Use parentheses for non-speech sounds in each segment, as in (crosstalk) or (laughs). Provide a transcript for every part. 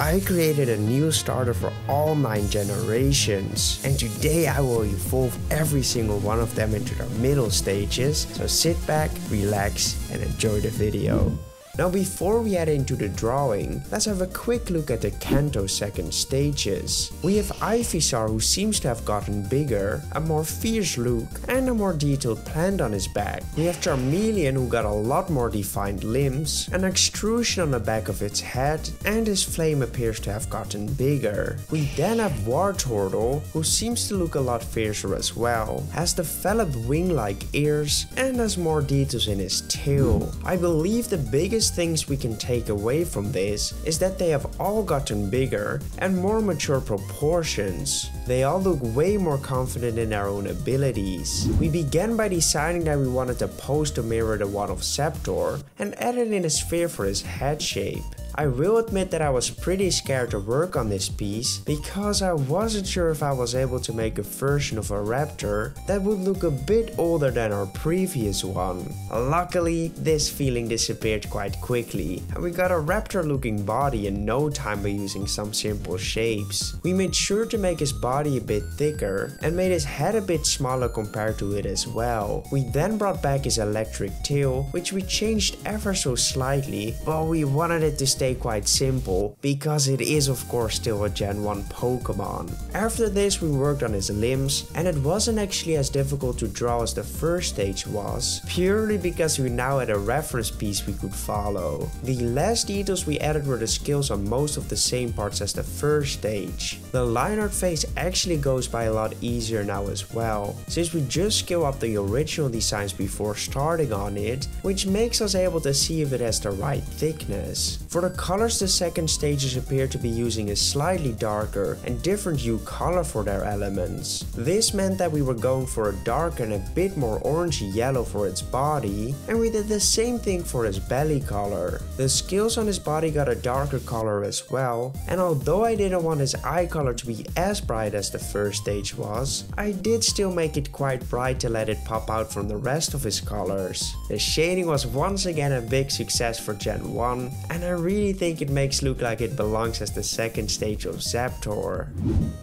I created a new starter for all 9 generations and today I will evolve every single one of them into their middle stages so sit back, relax and enjoy the video. Now before we head into the drawing, let's have a quick look at the Kanto second stages. We have Ivysaur who seems to have gotten bigger, a more fierce look, and a more detailed plant on his back. We have Charmeleon who got a lot more defined limbs, an extrusion on the back of its head, and his flame appears to have gotten bigger. We then have Wartortle who seems to look a lot fiercer as well, has developed wing-like ears, and has more details in his tail. I believe the biggest biggest things we can take away from this is that they have all gotten bigger and more mature proportions. They all look way more confident in their own abilities. We began by deciding that we wanted the pose to mirror the one of Sceptor and added in a sphere for his head shape. I will admit that I was pretty scared to work on this piece because I wasn't sure if I was able to make a version of a raptor that would look a bit older than our previous one. Luckily, this feeling disappeared quite quickly and we got a raptor looking body in no time by using some simple shapes. We made sure to make his body a bit thicker and made his head a bit smaller compared to it as well. We then brought back his electric tail which we changed ever so slightly but we wanted it to stay stay quite simple, because it is of course still a Gen 1 Pokemon. After this we worked on his limbs, and it wasn't actually as difficult to draw as the first stage was, purely because we now had a reference piece we could follow. The last details we added were the skills on most of the same parts as the first stage. The line art phase actually goes by a lot easier now as well, since we just scale up the original designs before starting on it, which makes us able to see if it has the right thickness. For the colors the second stages appear to be using a slightly darker and different hue color for their elements. This meant that we were going for a dark and a bit more orangey yellow for its body, and we did the same thing for its belly color. The scales on his body got a darker color as well, and although I didn't want his eye color to be as bright as the first stage was, I did still make it quite bright to let it pop out from the rest of his colors. The shading was once again a big success for Gen 1, and I really really think it makes look like it belongs as the second stage of Zaptor.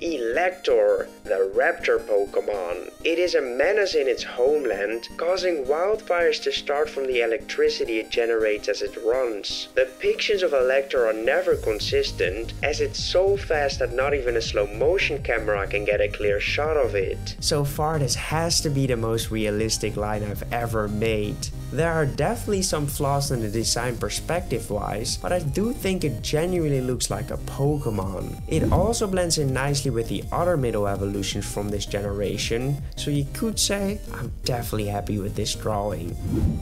Elector, the raptor Pokemon. It is a menace in its homeland, causing wildfires to start from the electricity it generates as it runs. The pictures of Elector are never consistent, as it's so fast that not even a slow motion camera can get a clear shot of it. So far this has to be the most realistic line I've ever made. There are definitely some flaws in the design perspective wise, but I do think it genuinely looks like a Pokemon. It also blends in nicely with the other middle evolutions from this generation, so you could say I'm definitely happy with this drawing.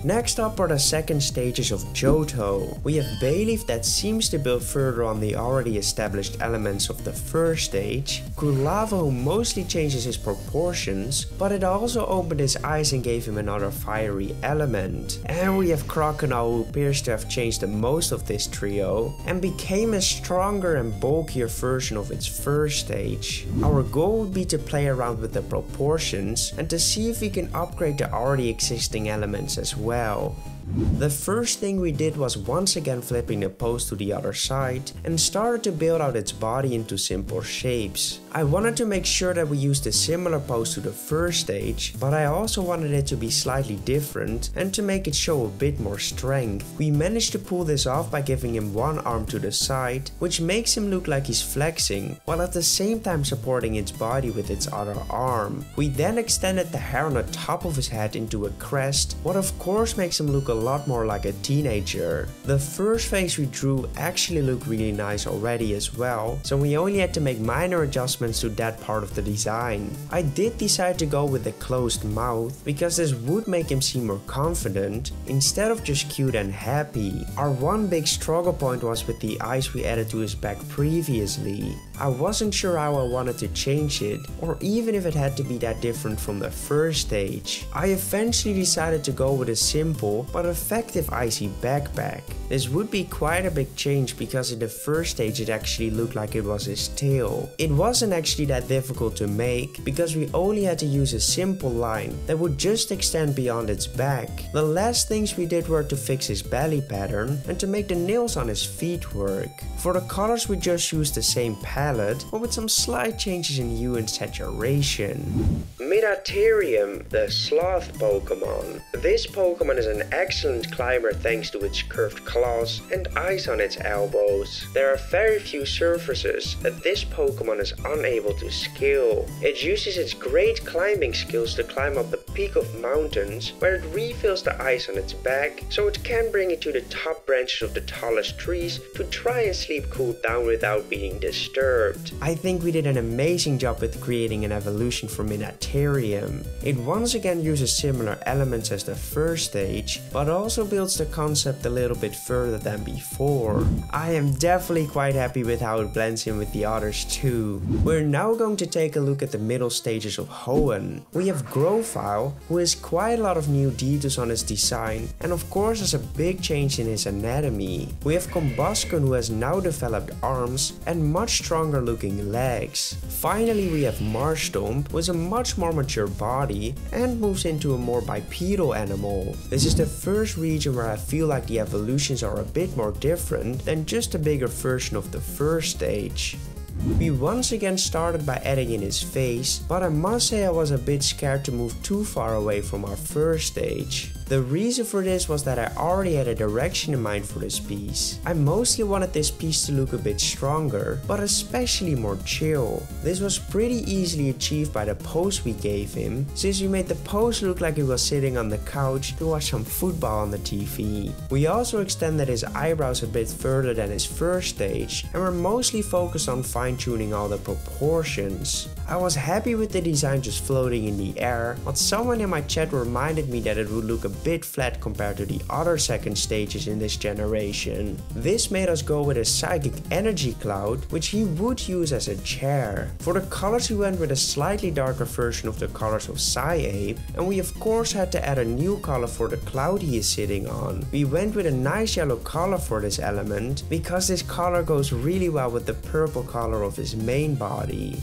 Next up are the second stages of Johto. We have Bayleef that seems to build further on the already established elements of the first stage, Quilava who mostly changes his proportions, but it also opened his eyes and gave him another fiery element. And we have Croconaw who appears to have changed the most of this and became a stronger and bulkier version of its first stage. Our goal would be to play around with the proportions and to see if we can upgrade the already existing elements as well. The first thing we did was once again flipping the pose to the other side and started to build out its body into simple shapes. I wanted to make sure that we used a similar pose to the first stage, but I also wanted it to be slightly different and to make it show a bit more strength. We managed to pull this off by giving him one arm to the side, which makes him look like he's flexing, while at the same time supporting its body with its other arm. We then extended the hair on the top of his head into a crest, what of course makes him look a lot more like a teenager. The first face we drew actually looked really nice already as well, so we only had to make minor adjustments to that part of the design. I did decide to go with a closed mouth because this would make him seem more confident instead of just cute and happy. Our one big struggle point was with the eyes we added to his back previously. I wasn't sure how I wanted to change it or even if it had to be that different from the first stage. I eventually decided to go with a simple but but effective icy backpack. This would be quite a big change because in the first stage it actually looked like it was his tail. It wasn't actually that difficult to make because we only had to use a simple line that would just extend beyond its back. The last things we did were to fix his belly pattern and to make the nails on his feet work. For the colors we just used the same palette but with some slight changes in hue and saturation. Medatherium, the sloth Pokemon. This Pokemon is an excellent climber thanks to its curved claws and eyes on its elbows. There are very few surfaces that this Pokemon is unable to scale. It uses its great climbing skills to climb up the peak of mountains where it refills the ice on its back so it can bring it to the top branches of the tallest trees to try and sleep cooled down without being disturbed. I think we did an amazing job with creating an evolution for Medatherium. It once again uses similar elements as the first stage, but also builds the concept a little bit further than before. I am definitely quite happy with how it blends in with the others too. We're now going to take a look at the middle stages of Hoenn. We have Grovyle, who has quite a lot of new details on his design, and of course has a big change in his anatomy. We have Combusken who has now developed arms and much stronger looking legs. Finally we have Marshtomp with a much more mature body and moves into a more bipedal animal. This is the first region where I feel like the evolutions are a bit more different than just a bigger version of the first stage. We once again started by adding in his face, but I must say I was a bit scared to move too far away from our first stage. The reason for this was that I already had a direction in mind for this piece. I mostly wanted this piece to look a bit stronger, but especially more chill. This was pretty easily achieved by the pose we gave him, since we made the pose look like he was sitting on the couch to watch some football on the TV. We also extended his eyebrows a bit further than his first stage, and were mostly focused on fine tuning all the proportions. I was happy with the design just floating in the air, but someone in my chat reminded me that it would look a bit flat compared to the other second stages in this generation. This made us go with a Psychic Energy Cloud, which he would use as a chair. For the colors we went with a slightly darker version of the colors of Psyape, and we of course had to add a new color for the cloud he is sitting on. We went with a nice yellow color for this element, because this color goes really well with the purple color of his main body.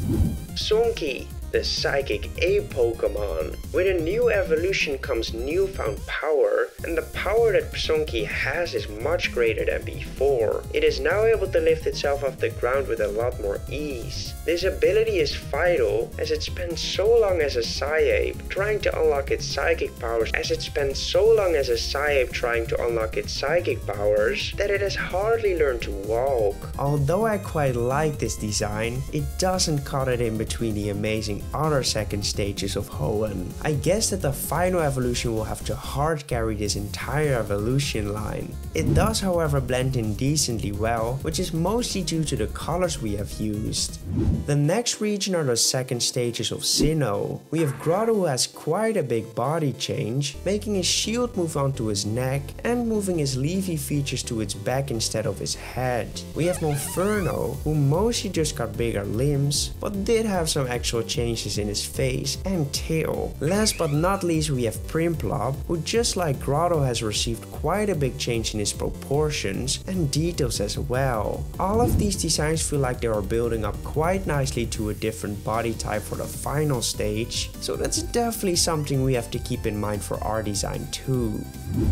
Sonky the Psychic Ape Pokemon. With a new evolution comes newfound power, and the power that Psonky has is much greater than before. It is now able to lift itself off the ground with a lot more ease. This ability is vital as it spent so long as a Psyape trying to unlock its psychic powers as it spent so long as a Psyape trying to unlock its psychic powers that it has hardly learned to walk. Although I quite like this design, it doesn't cut it in between the amazing other second stages of Hoenn. I guess that the final evolution will have to hard carry this entire evolution line. It does however blend in decently well, which is mostly due to the colors we have used. The next region are the second stages of Sinnoh. We have Grotle who has quite a big body change, making his shield move onto his neck and moving his leafy features to its back instead of his head. We have Monferno who mostly just got bigger limbs, but did have some actual changes in his face and tail. Last but not least we have Prinplup who just like Grotle has received quite a big change in his proportions and details as well. All of these designs feel like they are building up quite nicely to a different body type for the final stage, so that's definitely something we have to keep in mind for our design too.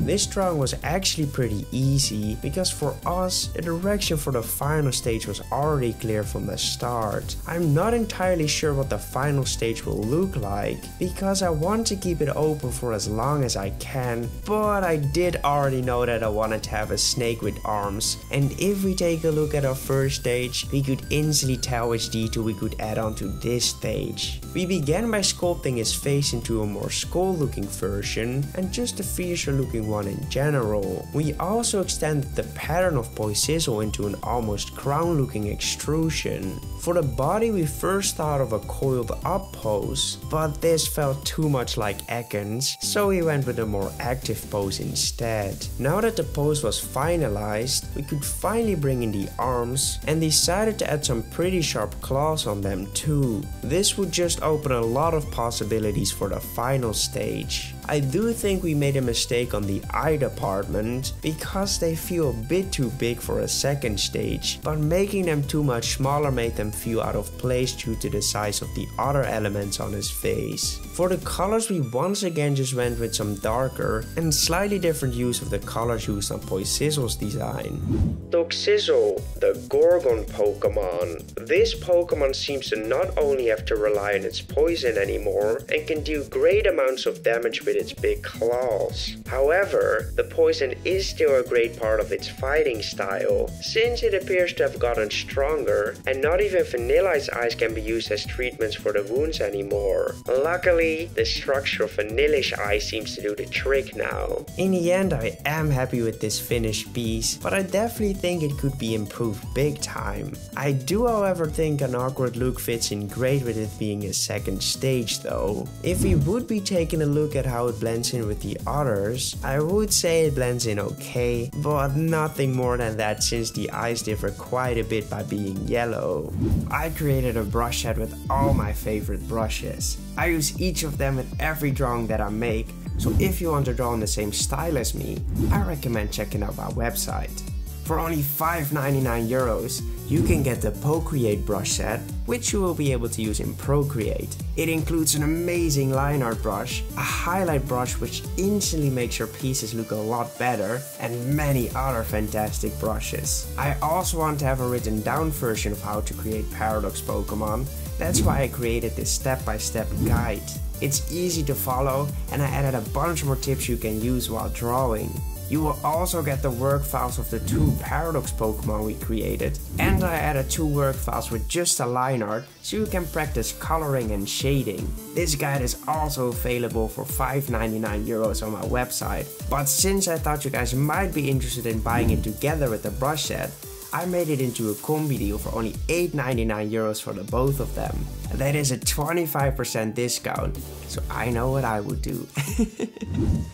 This drawing was actually pretty easy because for us, the direction for the final stage was already clear from the start. I'm not entirely sure what the final stage will look like because I want to keep it open for as long as I can, but I did already know that I wanted to have a snake with arms and if we take a look at our first stage, we could instantly tell which detail we could add on to this stage. We began by sculpting his face into a more skull looking version and just a fiercer looking one in general. We also extended the pattern of Poisizzle into an almost crown looking extrusion. For the body we first thought of a coiled up pose, but this felt too much like Ekans, so we went with a more active pose instead. Now that the pose was finalized, we could finally bring in the arms and decided to add some pretty sharp claws on them too. This would just open a lot of possibilities for the final stage. I do think we made a mistake on the eye department because they feel a bit too big for a second stage, but making them too much smaller made them feel out of place due to the size of the other elements on his face. For the colors we once again just went with some darker and slightly different use of the colors used on Poisizzle's design. Toxisol, the Gorgon Pokemon. This Pokemon seems to not only have to rely on its poison anymore and can do great amounts of damage with its big claws. However, the poison is still a great part of its fighting style, since it appears to have gotten stronger and not even Vanillite's eyes can be used as treatments for the wounds anymore. Luckily, the structure of Vanillish eye seems to do the trick now. In the end, I am happy with this finished piece, but I definitely think it could be improved big time. I do however think an awkward look fits in great with it being a second stage though. If we would be taking a look at how it blends in with the others, I would say it blends in okay, but nothing more than that since the eyes differ quite a bit by being yellow. I created a brush set with all my favorite brushes. I use each of them with every drawing that I make, so if you want to draw in the same style as me, I recommend checking out my website. For only 5.99 euros, you can get the Procreate brush set, which you will be able to use in Procreate. It includes an amazing line art brush, a highlight brush which instantly makes your pieces look a lot better, and many other fantastic brushes. I also want to have a written down version of how to create Paradox Pokemon, that's why I created this step-by-step -step guide. It's easy to follow and I added a bunch more tips you can use while drawing. You will also get the work files of the two Paradox Pokemon we created. And I added two work files with just a line art so you can practice coloring and shading. This guide is also available for 5.99 euros on my website. But since I thought you guys might be interested in buying it together with the brush set, I made it into a combi deal for only 8.99 euros for the both of them. That is a 25% discount, so I know what I would do. (laughs)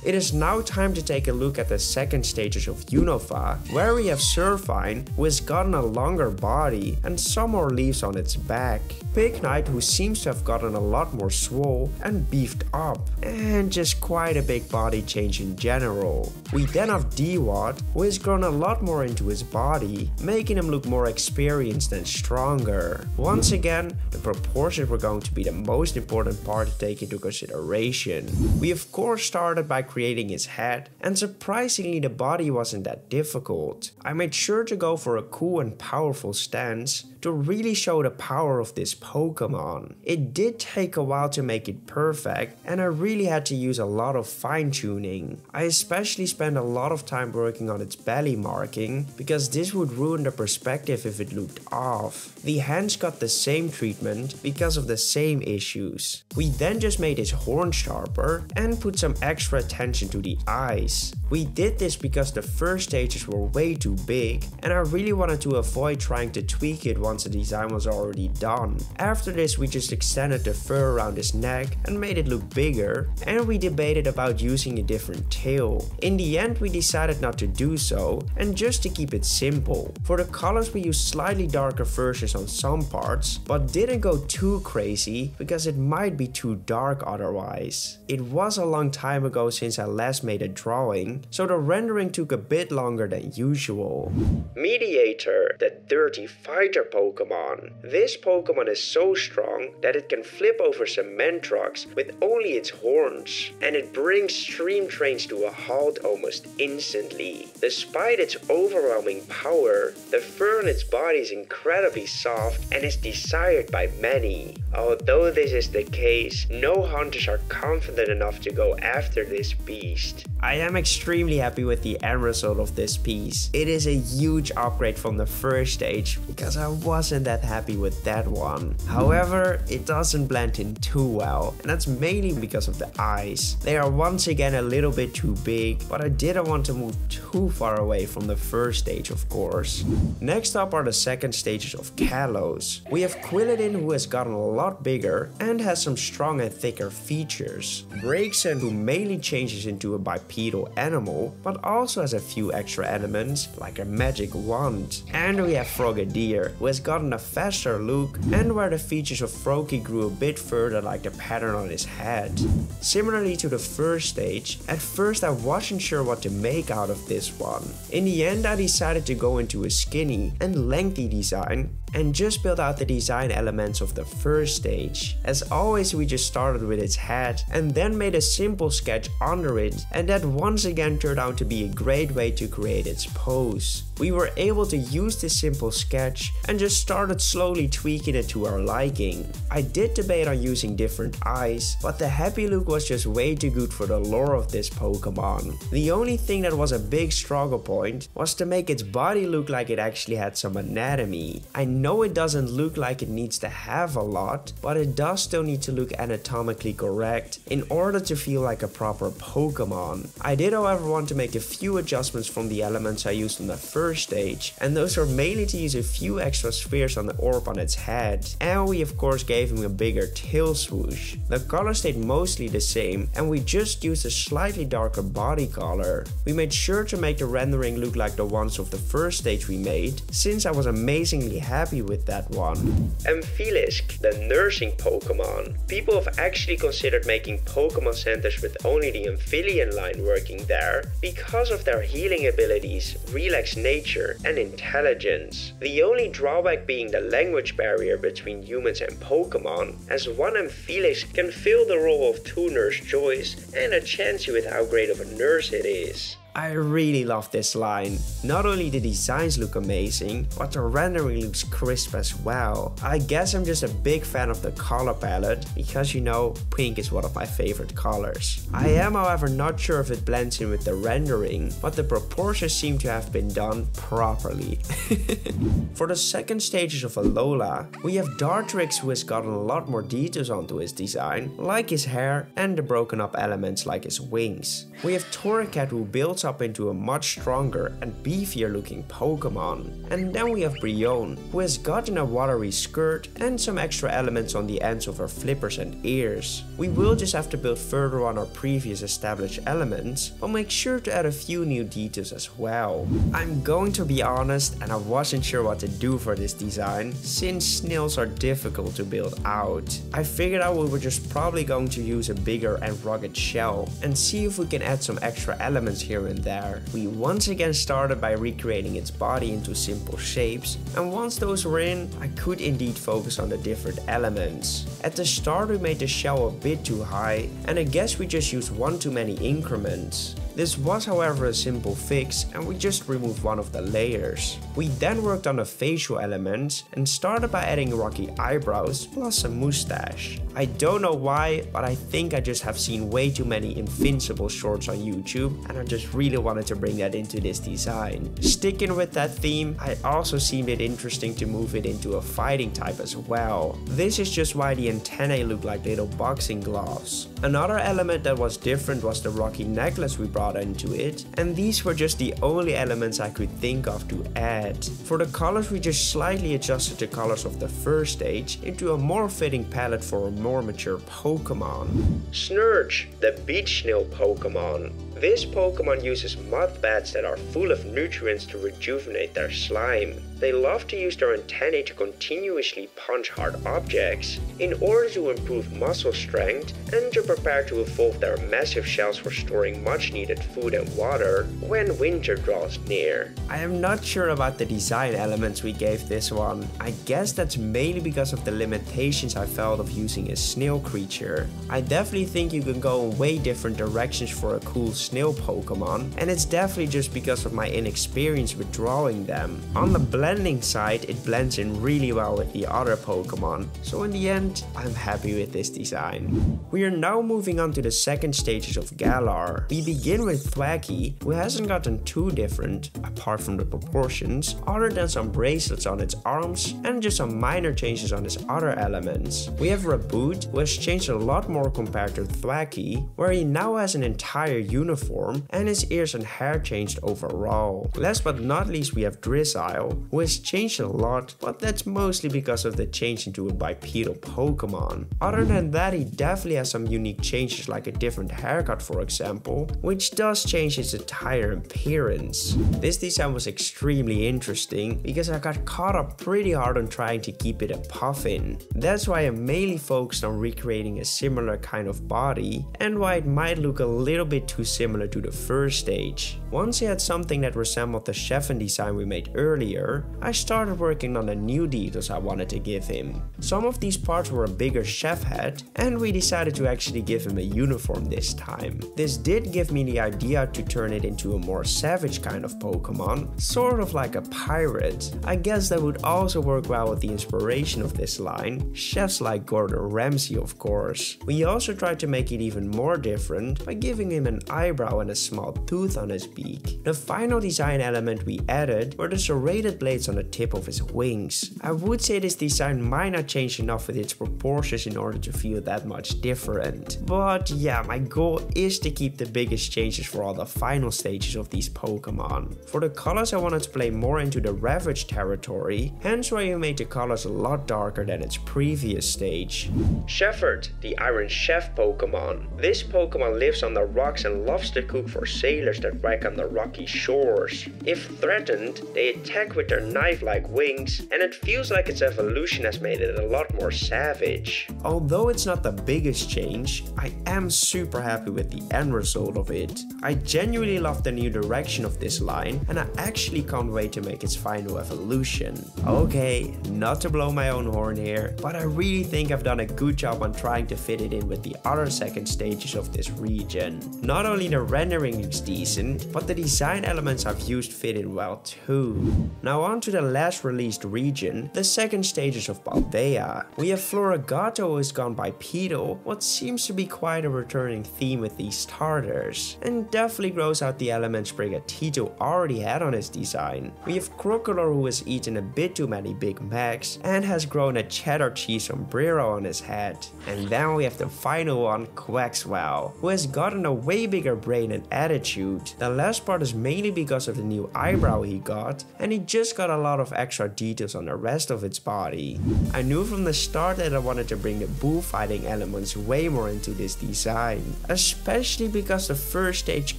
it is now time to take a look at the second stages of Unova, where we have Servine, who has gotten a longer body and some more leaves on its back. Pignite, who seems to have gotten a lot more swole and beefed up, and just quite a big body change in general. We then have Dewott, who has grown a lot more into his body, making him look more experienced and stronger. Once again, the proportions were going to be the most important part to take into consideration. We of course started by creating his head, and surprisingly the body wasn't that difficult. I made sure to go for a cool and powerful stance, to really show the power of this Pokemon. It did take a while to make it perfect and I really had to use a lot of fine tuning. I especially spent a lot of time working on its belly marking because this would ruin the perspective if it looked off. The hands got the same treatment because of the same issues. We then just made his horn sharper and put some extra attention to the eyes. We did this because the first stages were way too big and I really wanted to avoid trying to tweak it once the design was already done. After this we just extended the fur around his neck and made it look bigger and we debated about using a different tail. In the end we decided not to do so and just to keep it simple. For the colors we used slightly darker versions on some parts but didn't go too crazy because it might be too dark otherwise. It was a long time ago since I last made a drawing so the rendering took a bit longer than usual. Mediator, the dirty fighter Pokemon. This Pokemon is so strong that it can flip over cement trucks with only its horns, and it brings stream trains to a halt almost instantly. Despite its overwhelming power, the fur on its body is incredibly soft and is desired by many. Although this is the case, no hunters are confident enough to go after this beast. I am extremely happy with the end result of this piece. It is a huge upgrade from the first stage because I wasn't that happy with that one. However, it doesn't blend in too well and that's mainly because of the eyes. They are once again a little bit too big but I didn't want to move too far away from the first stage of course. Next up are the second stages of Kalos. We have Quilladin who has gotten a lot bigger and has some strong and thicker features. Braixen, who mainly changes into a bipedal and animal, but also has a few extra elements like a magic wand. And we have Frogadier, who has gotten a faster look and where the features of Froakie grew a bit further like the pattern on his head. Similarly to the first stage, at first I wasn't sure what to make out of this one. In the end I decided to go into a skinny and lengthy design and just build out the design elements of the first stage. As always we just started with its head and then made a simple sketch under it and that once again turned out to be a great way to create its pose. We were able to use this simple sketch and just started slowly tweaking it to our liking. I did debate on using different eyes, but the happy look was just way too good for the lore of this Pokemon. The only thing that was a big struggle point was to make its body look like it actually had some anatomy. I know it doesn't look like it needs to have a lot, but it does still need to look anatomically correct in order to feel like a proper Pokemon. I did however want to make a few adjustments from the elements I used in the first stage, and those were mainly to use a few extra spheres on the orb on its head. And we of course gave him a bigger tail swoosh. The color stayed mostly the same, and we just used a slightly darker body color. We made sure to make the rendering look like the ones of the first stage we made, since I was amazingly happy with that one. Amphailisk, the nursing Pokemon. People have actually considered making Pokemon centers with only the Amphiolian line working there because of their healing abilities, relax nature, and intelligence. The only drawback being the language barrier between humans and Pokemon, as one Amphailisk can fill the role of two Nurse Joys and a Chansey with how great of a nurse it is. I really love this line. Not only the designs look amazing, but the rendering looks crisp as well. I guess I'm just a big fan of the color palette, because you know, pink is one of my favorite colors. I am however not sure if it blends in with the rendering, but the proportions seem to have been done properly. (laughs) For the second stages of Alola, we have Dartrix who has gotten a lot more details onto his design, like his hair and the broken up elements like his wings. We have Torracat who builds up into a much stronger and beefier looking Pokemon. And then we have Brionne, who has gotten a watery skirt and some extra elements on the ends of her flippers and ears. We will just have to build further on our previous established elements, but make sure to add a few new details as well. I'm going to be honest and I wasn't sure what to do for this design, since snails are difficult to build out. I figured out we were just probably going to use a bigger and rugged shell, and see if we can add some extra elements here and and there. We once again started by recreating its body into simple shapes, and once those were in, I could indeed focus on the different elements. At the start we made the shell a bit too high, and I guess we just used one too many increments. This was however a simple fix and we just removed one of the layers. We then worked on the facial elements and started by adding rocky eyebrows plus a mustache. I don't know why, but I think I just have seen way too many invincible shorts on YouTube and I just really wanted to bring that into this design. Sticking with that theme, I also seemed it interesting to move it into a fighting type as well. This is just why the antennae look like little boxing gloves. Another element that was different was the rocky necklace we brought brought into it, and these were just the only elements I could think of to add. For the colors we just slightly adjusted the colors of the first stage into a more fitting palette for a more mature Pokemon. Snurge, the beach snail Pokemon. This Pokemon uses mud bats that are full of nutrients to rejuvenate their slime. They love to use their antennae to continuously punch hard objects in order to improve muscle strength and to prepare to evolve their massive shells for storing much needed food and water when winter draws near. I am not sure about the design elements we gave this one. I guess that's mainly because of the limitations I felt of using a snail creature. I definitely think you can go in way different directions for a cool snail Pokemon, and it's definitely just because of my inexperience with drawing them. On the blending side, it blends in really well with the other Pokemon, so in the end, I'm happy with this design. We are now moving on to the second stages of Galar. We begin with Thwackey, who hasn't gotten too different, apart from the proportions, other than some bracelets on its arms and just some minor changes on its other elements. We have Raboot, who has changed a lot more compared to Thwackey, where he now has an entire uniform uniform and his ears and hair changed overall. Last but not least we have Drizzile, who has changed a lot, but that's mostly because of the change into a bipedal Pokemon. Other than that he definitely has some unique changes like a different haircut for example, which does change his entire appearance. This design was extremely interesting because I got caught up pretty hard on trying to keep it a puffin. That's why I mainly focused on recreating a similar kind of body and why it might look a little bit too similar to the first stage. Once I had something that resembled the Chefin design we made earlier, I started working on the new details I wanted to give him. Some of these parts were a bigger chef head and we decided to actually give him a uniform this time. This did give me the idea to turn it into a more savage kind of Pokemon, sort of like a pirate. I guess that would also work well with the inspiration of this line, chefs like Gordon Ramsay of course. We also tried to make it even more different by giving him an eyebrow and a small tooth on his beak. The final design element we added were the serrated blades on the tip of his wings. I would say this design might not change enough with its proportions in order to feel that much different. But yeah, my goal is to keep the biggest changes for all the final stages of these Pokemon. For the colors I wanted to play more into the Ravage territory, hence why I made the colors a lot darker than its previous stage. Shefford, the Iron Chef Pokemon. This Pokemon lives on the rocks and loves cook for sailors that wreck on the rocky shores. If threatened, they attack with their knife-like wings, and it feels like its evolution has made it a lot more savage. Although it's not the biggest change, I am super happy with the end result of it. I genuinely love the new direction of this line, and I actually can't wait to make its final evolution. Okay, not to blow my own horn here, but I really think I've done a good job on trying to fit it in with the other second stages of this region. Not only the rendering looks decent, but the design elements I've used fit in well too. Now on to the last released region, the second stages of Paldea. We have Floragato has gone bipedal, what seems to be quite a returning theme with these starters, and definitely grows out the elements Sprigatito already had on his design. We have Crocalor who has eaten a bit too many Big Macs and has grown a cheddar cheese sombrero on his head. And then we have the final one, Quaxwell, who has gotten a way bigger brain and attitude. The last part is mainly because of the new eyebrow he got, and he just got a lot of extra details on the rest of its body. I knew from the start that I wanted to bring the bullfighting elements way more into this design, especially because the first stage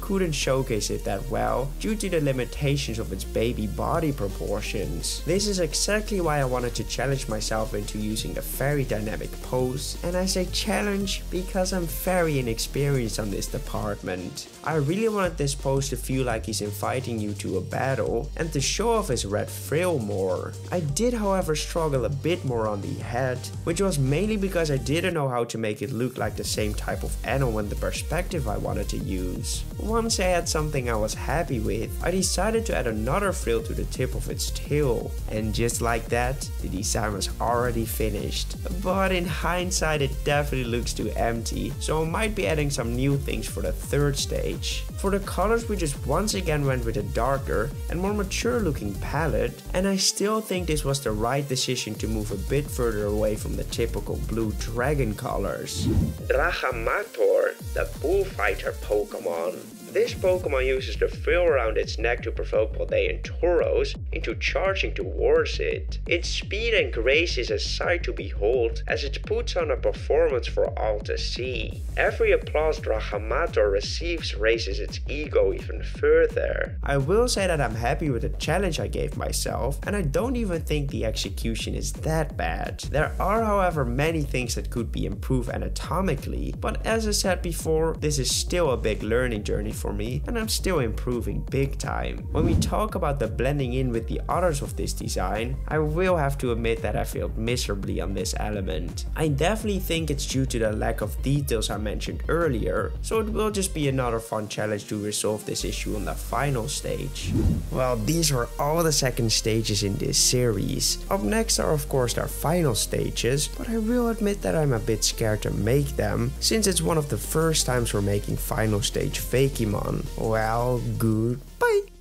couldn't showcase it that well due to the limitations of its baby body proportions. This is exactly why I wanted to challenge myself into using a very dynamic pose, and I say challenge because I'm very inexperienced on this department. I really wanted this pose to feel like he's inviting you to a battle and to show off his red frill more. I did however struggle a bit more on the head, which was mainly because I didn't know how to make it look like the same type of animal and the perspective I wanted to use. Once I had something I was happy with, I decided to add another frill to the tip of its tail. And just like that, the design was already finished. But in hindsight it definitely looks too empty, so I might be adding some new things for the third stage. For the colors we just once again went with a darker and more mature looking palette, and I still think this was the right decision to move a bit further away from the typical blue dragon colors. Dragamator, the bullfighter Pokemon. This Pokemon uses the frill around its neck to provoke Paldean Tauros into charging towards it. Its speed and grace is a sight to behold as it puts on a performance for all to see. Every applause Dragamator receives raises its ego even further. I will say that I'm happy with the challenge I gave myself and I don't even think the execution is that bad. There are however many things that could be improved anatomically, but as I said before, this is still a big learning journey for me and I'm still improving big time. When we talk about the blending in with the others of this design, I will have to admit that I failed miserably on this element. I definitely think it's due to the lack of details I mentioned earlier, so it will just be another fun challenge to resolve this issue on the final stage. Well, these are all the second stages in this series. Up next are of course our final stages, but I will admit that I'm a bit scared to make them, since it's one of the first times we're making final stage Pokemon. Well, goodbye.